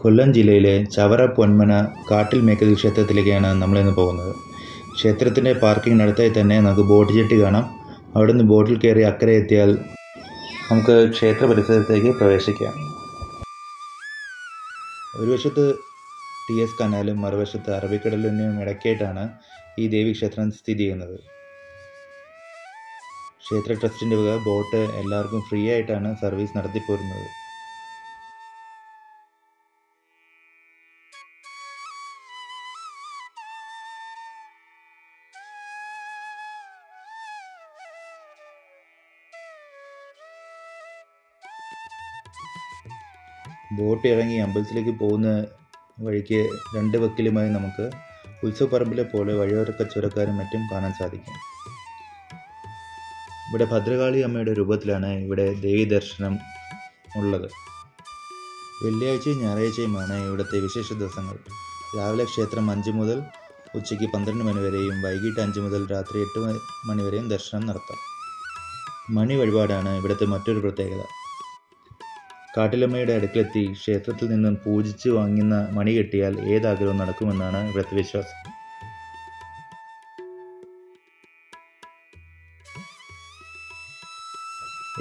കൊല്ലം ജില്ലയിലെ ചവറ പൊന്മന കാട്ടിൽ മേക്കതി ക്ഷേത്രത്തിലേക്കാണ് നമ്മളിന്ന് പോകുന്നത്. ക്ഷേത്രത്തിന്റെ പാർക്കിങ്ങിനടുത്തായി തന്നെ നമുക്ക് ബോട്ട് ജെട്ടി കാണാം. അവിടെ നിന്ന് ബോട്ടിൽ കയറി അക്കരെ എത്തിയാൽ നമുക്ക് ക്ഷേത്ര പരിസരത്തേക്ക് പ്രവേശിക്കാം. ഒരു വശത്ത് ടി എസ് കനാലും മറുവശത്ത് അറബിക്കടലിനും ഇടയ്ക്കായിട്ടാണ് ഈ ദേവി ക്ഷേത്രം സ്ഥിതി ചെയ്യുന്നത്. ക്ഷേത്ര ട്രസ്റ്റിന്റെ വക ബോട്ട് എല്ലാവർക്കും ഫ്രീ ആയിട്ടാണ് സർവീസ് നടത്തിപ്പോരുന്നത്. ബോട്ട് ഇറങ്ങി അമ്പലത്തിലേക്ക് പോകുന്ന വഴിക്ക് രണ്ട് വക്കിലുമായി നമുക്ക് ഉത്സവപ്പറമ്പിലെ പോലെ വഴിയോര കച്ചവടക്കാരും മറ്റും കാണാൻ സാധിക്കും. ഇവിടെ ഭദ്രകാളി അമ്മയുടെ രൂപത്തിലാണ് ഇവിടെ ദേവി ദർശനം ഉള്ളത്. വെള്ളിയാഴ്ചയും ഞായറാഴ്ചയുമാണ് ഇവിടുത്തെ വിശേഷ ദിവസങ്ങൾ. രാവിലെ ക്ഷേത്രം അഞ്ച് മുതൽ ഉച്ചയ്ക്ക് പന്ത്രണ്ട് മണി വരെയും വൈകിട്ട് അഞ്ച് മുതൽ രാത്രി എട്ട് മണി വരെയും ദർശനം നടത്താം. മണി വഴിപാടാണ് ഇവിടുത്തെ മറ്റൊരു പ്രത്യേകത. കാട്ടിലമ്മയുടെ അടുക്കലെത്തി ക്ഷേത്രത്തിൽ നിന്നും പൂജിച്ച് വാങ്ങുന്ന മണി കെട്ടിയാൽ ഏതാഗ്രഹവും നടക്കുമെന്നാണ് ഇവിടുത്തെ വിശ്വാസം.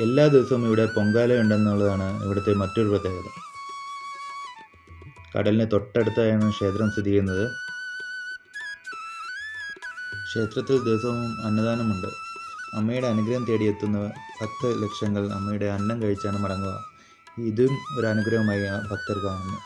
എല്ലാ ദിവസവും ഇവിടെ പൊങ്കാലയുണ്ടെന്നുള്ളതാണ് ഇവിടുത്തെ മറ്റൊരു പ്രത്യേകത. കടലിന് തൊട്ടടുത്തായാണ് ക്ഷേത്രം സ്ഥിതി ചെയ്യുന്നത്. ക്ഷേത്രത്തിൽ ദിവസവും അന്നദാനമുണ്ട്. അമ്മയുടെ അനുഗ്രഹം തേടിയെത്തുന്ന ലക്ഷങ്ങൾ അമ്മയുടെ അന്നം കഴിച്ചാണ് മടങ്ങുക. ഇതും ഒരു അനുഗ്രഹമായി ഭക്തർ കാണുന്നു.